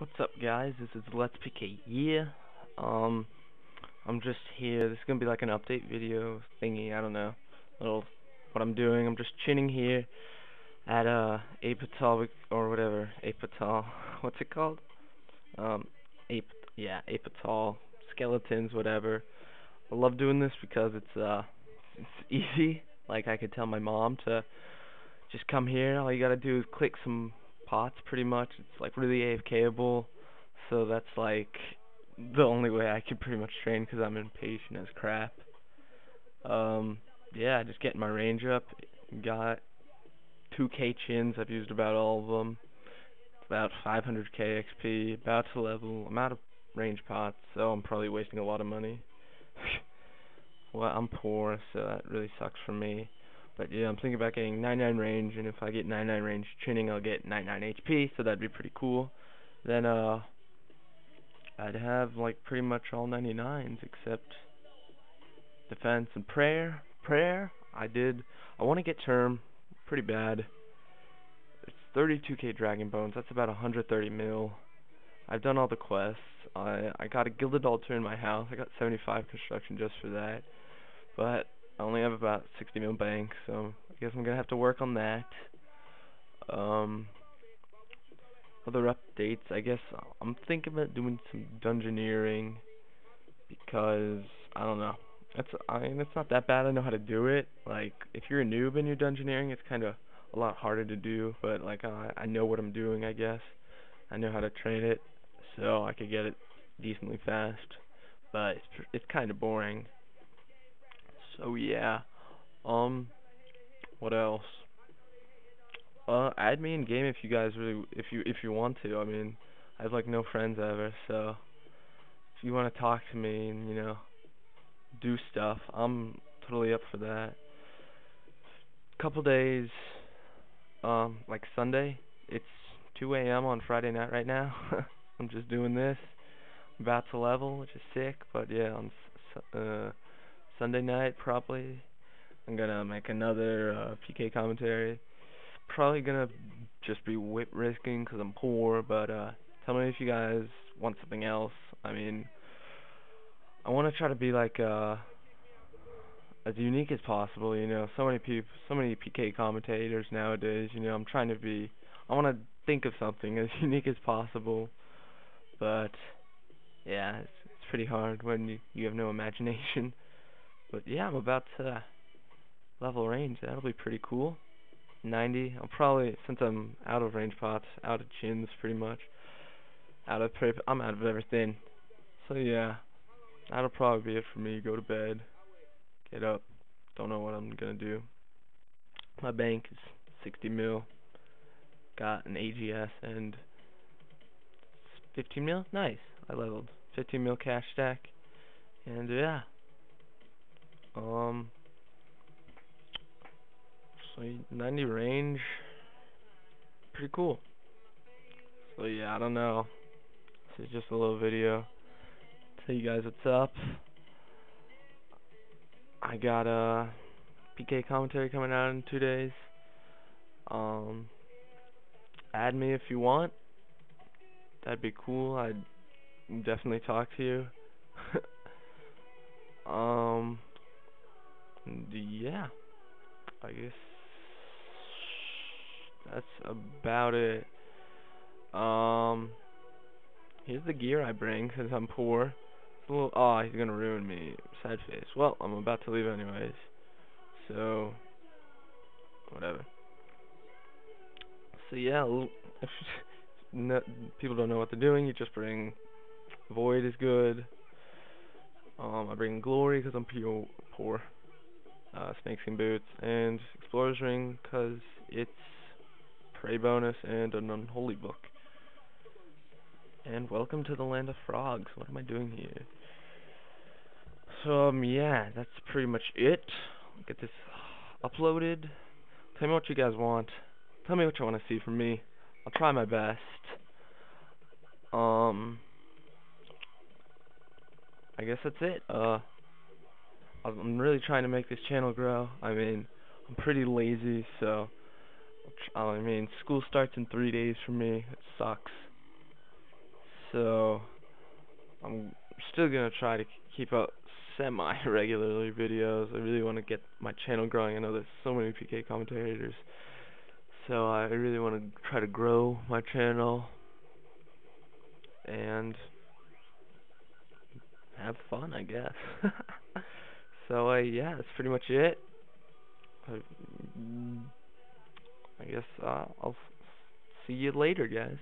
What's up guys, this is Let's PK Yeah. Um I'm just here, this is gonna be like an update video thingy, I don't know. Little what I'm doing. I'm just chinning here at uh or whatever. Ape Atoll what's it called? Um Ap yeah, Ape Atoll, skeletons, whatever. I love doing this because it's uh it's easy. Like I could tell my mom to just come here, all you gotta do is click some pots pretty much. It's like really AFKable, so that's like the only way I can pretty much train because I'm impatient as crap. Um, yeah, just getting my range up. Got 2k chins. I've used about all of them. About 500k XP. About to level. I'm out of range pots, so I'm probably wasting a lot of money. well, I'm poor, so that really sucks for me. But yeah, I'm thinking about getting 99 range, and if I get 99 range chinning, I'll get 99 HP, so that'd be pretty cool. Then, uh, I'd have, like, pretty much all 99s, except defense and prayer. Prayer, I did, I want to get term, pretty bad. It's 32k Dragon Bones, that's about 130 mil. I've done all the quests. I I got a Gilded Altar in my house. I got 75 construction just for that. But I only have about 60 mil bank, so I guess I'm gonna have to work on that. Um, other updates, I guess I'm thinking about doing some dungeoneering because I don't know. It's I mean it's not that bad. I know how to do it. Like if you're a noob and you're dungeoneering, it's kind of a lot harder to do. But like I I know what I'm doing. I guess I know how to train it, so I could get it decently fast. But it's it's kind of boring. So yeah. Um what else? Uh add me in game if you guys really if you if you want to. I mean, I have like no friends ever, so if you want to talk to me and, you know, do stuff, I'm totally up for that. Couple days um like Sunday, it's 2 a.m. on Friday night right now. I'm just doing this. about to level, which is sick, but yeah, on uh Sunday night, probably. I'm gonna make another uh, PK commentary. Probably gonna just be whip risking because I'm poor, but uh, tell me if you guys want something else. I mean, I want to try to be like uh, as unique as possible. You know, so many people, so many PK commentators nowadays. You know, I'm trying to be. I want to think of something as unique as possible, but yeah, it's, it's pretty hard when you you have no imagination. But yeah, I'm about to uh, level range. That'll be pretty cool. 90. I'll probably, since I'm out of range pots, out of chins pretty much, out of prep, I'm out of everything. So yeah, that'll probably be it for me. Go to bed, get up. Don't know what I'm gonna do. My bank is 60 mil. Got an AGS and 15 mil. Nice. I leveled 15 mil cash stack. And yeah, um, so 90 range, pretty cool. So yeah, I don't know. This is just a little video. Tell you guys what's up. I got a PK commentary coming out in two days. Um, add me if you want. That'd be cool. I'd definitely talk to you. um yeah, I guess that's about it. Um, here's the gear I bring since I'm poor. A little, oh, he's gonna ruin me. Sad face. Well, I'm about to leave anyways. So, whatever. So yeah, no, people don't know what they're doing, you just bring Void is good. Um, I bring Glory because I'm poor uh, Snakeskin Boots, and Explorer's Ring because it's Prayer bonus and an Unholy Book. And welcome to the land of frogs. What am I doing here? So, um, yeah, that's pretty much it. Get this uploaded. Tell me what you guys want. Tell me what you want to see from me. I'll try my best. Um, I guess that's it. Uh, I'm really trying to make this channel grow. I mean, I'm pretty lazy, so I mean, school starts in three days for me. It sucks. So I'm still gonna try to keep up semi-regularly videos. I really want to get my channel growing. I know there's so many PK commentators, so I really want to try to grow my channel and have fun, I guess. so uh, yeah, that's pretty much it. I, I guess uh, I'll see you later, guys.